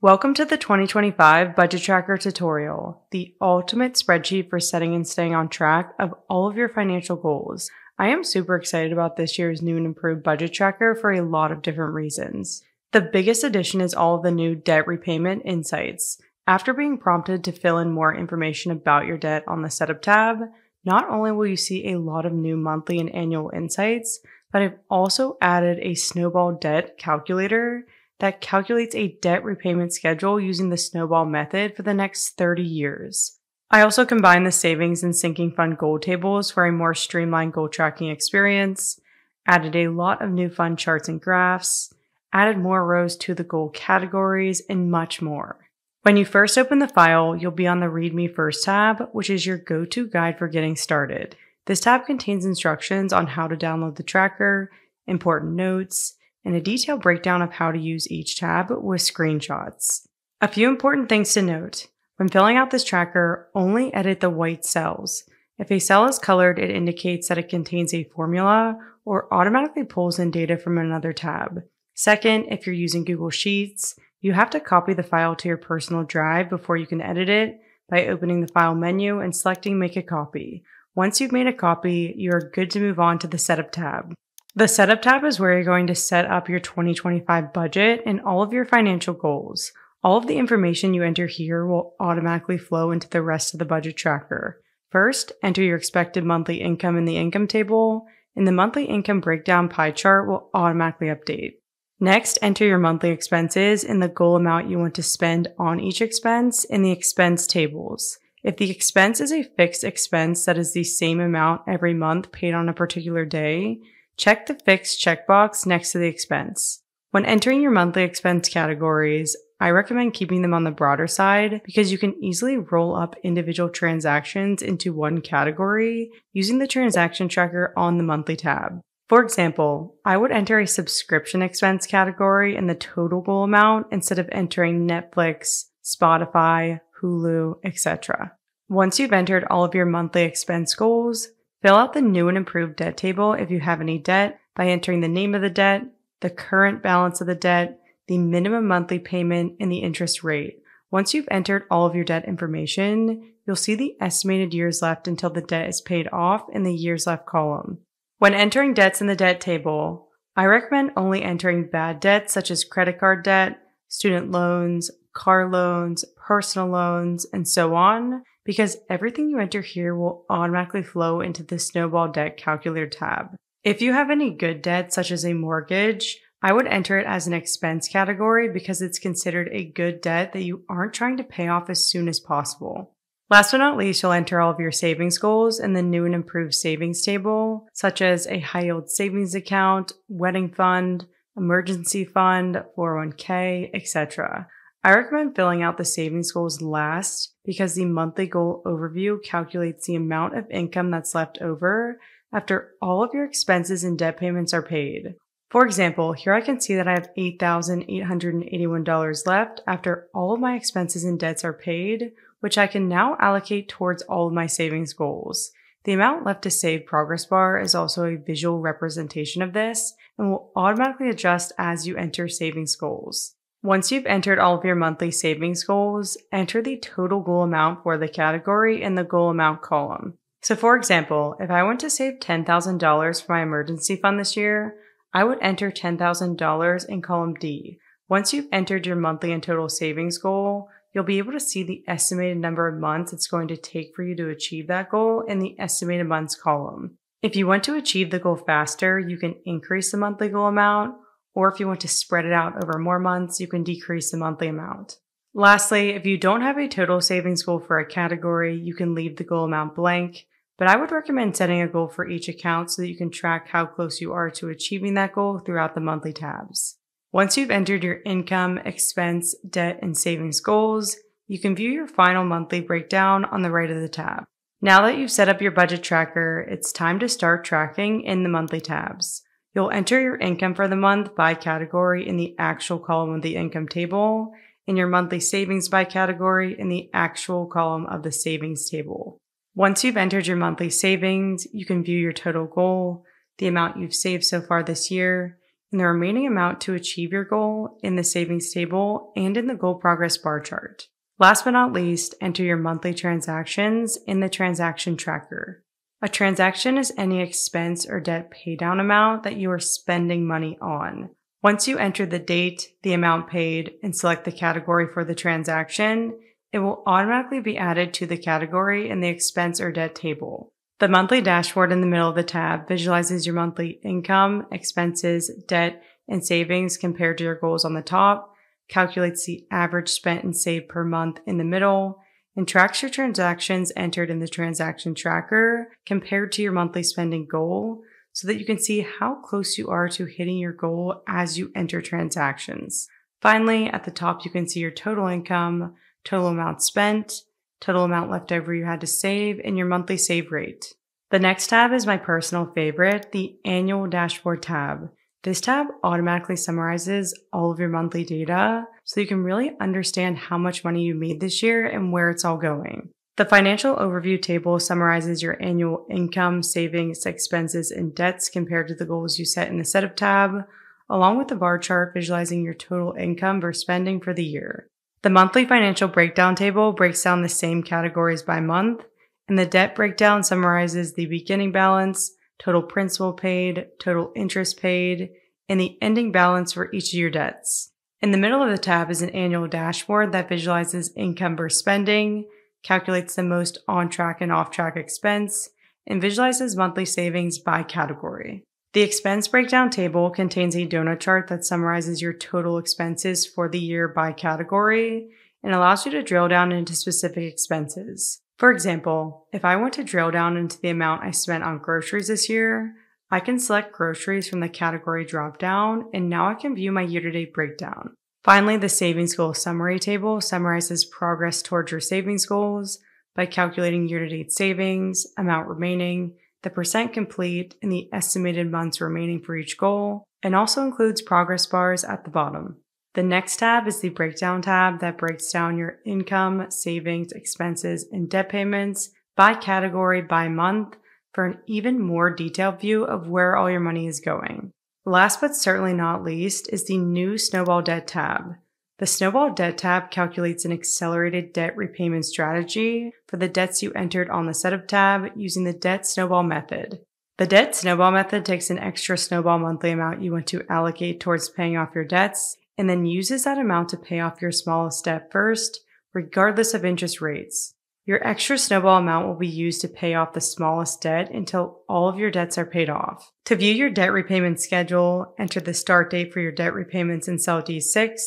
Welcome to the 2025 Budget Tracker tutorial, the ultimate spreadsheet for setting and staying on track of all of your financial goals. I am super excited about this year's new and improved budget tracker for a lot of different reasons. The biggest addition is all of the new debt repayment insights. After being prompted to fill in more information about your debt on the Setup tab, not only will you see a lot of new monthly and annual insights, but I've also added a snowball debt calculator that calculates a debt repayment schedule using the snowball method for the next 30 years. I also combine the savings and sinking fund goal tables for a more streamlined goal tracking experience, added a lot of new fund charts and graphs, added more rows to the goal categories, and much more. When you first open the file, you'll be on the Read Me First tab, which is your go-to guide for getting started. This tab contains instructions on how to download the tracker, important notes, and a detailed breakdown of how to use each tab with screenshots. A few important things to note. When filling out this tracker, only edit the white cells. If a cell is colored, it indicates that it contains a formula or automatically pulls in data from another tab. Second, if you're using Google Sheets, you have to copy the file to your personal drive before you can edit it by opening the file menu and selecting make a copy. Once you've made a copy, you are good to move on to the setup tab. The Setup tab is where you're going to set up your 2025 budget and all of your financial goals. All of the information you enter here will automatically flow into the rest of the budget tracker. First, enter your expected monthly income in the income table, and the monthly income breakdown pie chart will automatically update. Next, enter your monthly expenses and the goal amount you want to spend on each expense in the expense tables. If the expense is a fixed expense that is the same amount every month paid on a particular day, check the fixed checkbox next to the expense. When entering your monthly expense categories, I recommend keeping them on the broader side because you can easily roll up individual transactions into one category using the transaction tracker on the monthly tab. For example, I would enter a subscription expense category in the total goal amount instead of entering Netflix, Spotify, Hulu, etc. Once you've entered all of your monthly expense goals, Fill out the new and improved debt table if you have any debt by entering the name of the debt, the current balance of the debt, the minimum monthly payment, and the interest rate. Once you've entered all of your debt information, you'll see the estimated years left until the debt is paid off in the years left column. When entering debts in the debt table, I recommend only entering bad debts such as credit card debt, student loans, car loans, personal loans, and so on, because everything you enter here will automatically flow into the Snowball Debt Calculator tab. If you have any good debt, such as a mortgage, I would enter it as an expense category because it's considered a good debt that you aren't trying to pay off as soon as possible. Last but not least, you'll enter all of your savings goals in the new and improved savings table, such as a high yield savings account, wedding fund, emergency fund, 401k, etc. I recommend filling out the savings goals last because the monthly goal overview calculates the amount of income that's left over after all of your expenses and debt payments are paid. For example, here I can see that I have $8,881 left after all of my expenses and debts are paid, which I can now allocate towards all of my savings goals. The amount left to save progress bar is also a visual representation of this and will automatically adjust as you enter savings goals. Once you've entered all of your monthly savings goals, enter the total goal amount for the category in the goal amount column. So for example, if I want to save $10,000 for my emergency fund this year, I would enter $10,000 in column D. Once you've entered your monthly and total savings goal, you'll be able to see the estimated number of months it's going to take for you to achieve that goal in the estimated months column. If you want to achieve the goal faster, you can increase the monthly goal amount or if you want to spread it out over more months, you can decrease the monthly amount. Lastly, if you don't have a total savings goal for a category, you can leave the goal amount blank, but I would recommend setting a goal for each account so that you can track how close you are to achieving that goal throughout the monthly tabs. Once you've entered your income, expense, debt, and savings goals, you can view your final monthly breakdown on the right of the tab. Now that you've set up your budget tracker, it's time to start tracking in the monthly tabs. You'll enter your income for the month by category in the actual column of the income table and your monthly savings by category in the actual column of the savings table. Once you've entered your monthly savings, you can view your total goal, the amount you've saved so far this year, and the remaining amount to achieve your goal in the savings table and in the goal progress bar chart. Last but not least, enter your monthly transactions in the transaction tracker. A transaction is any expense or debt paydown amount that you are spending money on. Once you enter the date, the amount paid, and select the category for the transaction, it will automatically be added to the category in the expense or debt table. The monthly dashboard in the middle of the tab visualizes your monthly income, expenses, debt, and savings compared to your goals on the top, calculates the average spent and saved per month in the middle, and tracks your transactions entered in the transaction tracker compared to your monthly spending goal so that you can see how close you are to hitting your goal as you enter transactions. Finally, at the top, you can see your total income, total amount spent, total amount left over you had to save, and your monthly save rate. The next tab is my personal favorite, the annual dashboard tab. This tab automatically summarizes all of your monthly data so you can really understand how much money you made this year and where it's all going. The financial overview table summarizes your annual income, savings, expenses, and debts compared to the goals you set in the setup tab, along with the bar chart visualizing your total income versus spending for the year. The monthly financial breakdown table breaks down the same categories by month, and the debt breakdown summarizes the beginning balance, total principal paid, total interest paid, and the ending balance for each of your debts. In the middle of the tab is an annual dashboard that visualizes income versus spending, calculates the most on track and off track expense, and visualizes monthly savings by category. The expense breakdown table contains a donut chart that summarizes your total expenses for the year by category and allows you to drill down into specific expenses. For example, if I want to drill down into the amount I spent on groceries this year, I can select groceries from the category dropdown and now I can view my year-to-date breakdown. Finally, the savings goal summary table summarizes progress towards your savings goals by calculating year-to-date savings, amount remaining, the percent complete, and the estimated months remaining for each goal, and also includes progress bars at the bottom. The next tab is the breakdown tab that breaks down your income, savings, expenses, and debt payments by category by month for an even more detailed view of where all your money is going. Last but certainly not least is the new Snowball Debt tab. The Snowball Debt tab calculates an accelerated debt repayment strategy for the debts you entered on the Setup tab using the Debt Snowball method. The Debt Snowball method takes an extra snowball monthly amount you want to allocate towards paying off your debts and then uses that amount to pay off your smallest debt first, regardless of interest rates. Your extra snowball amount will be used to pay off the smallest debt until all of your debts are paid off. To view your debt repayment schedule, enter the start date for your debt repayments in cell D6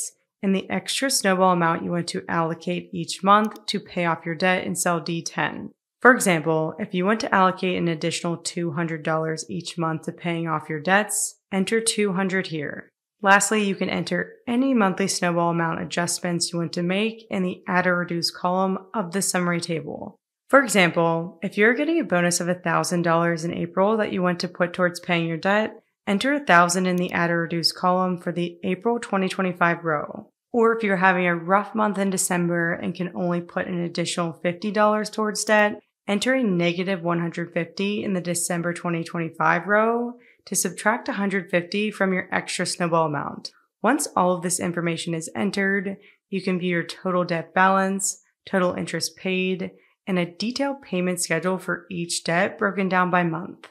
and the extra snowball amount you want to allocate each month to pay off your debt in cell D10. For example, if you want to allocate an additional $200 each month to paying off your debts, enter 200 here. Lastly, you can enter any monthly snowball amount adjustments you want to make in the add or reduce column of the summary table. For example, if you're getting a bonus of $1,000 in April that you want to put towards paying your debt, enter 1000 in the add or reduce column for the April 2025 row. Or if you're having a rough month in December and can only put an additional $50 towards debt, enter a negative 150 in the December 2025 row to subtract 150 from your extra snowball amount. Once all of this information is entered, you can view your total debt balance, total interest paid, and a detailed payment schedule for each debt broken down by month.